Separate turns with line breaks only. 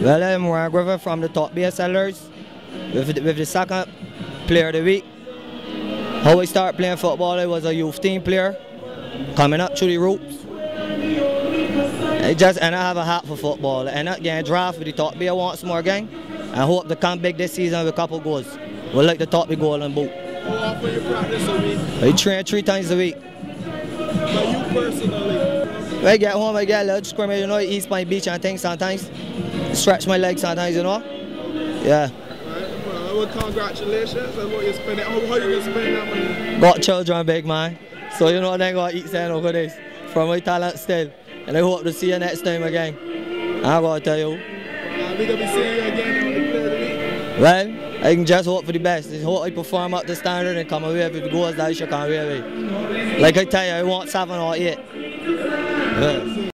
Well, um, I'm Ryan Griffith from the Top Bay Settlers with, the- with the second player of the week. How I started playing football, I was a youth team player, coming up through the ropes. I just and I have a heart for football. And I drafted with the top beer once more again. I hope to come back this season with a couple goals. We'll like the top big goal and boot.
How often you practice a week?
I train three times a week.
But you personally,
When I get home, I get a little scrimmage, you know, East Point Beach and things sometimes. Stretch my legs sometimes, you know. Yeah.
right? Well, well, congratulations. And what you spending? How, how you gonna spend that money?
Got children big man. So you know they gotta eat saying over this. From my talent still. And I hope to see you next time again. I gotta tell you.
Uh, we gonna be seeing you again on the player of the week.
Well, I can just hope for the best. I hope I perform up to standard and come away with the goals that I should come away with. Like I tell you, I want seven or eight. Yeah.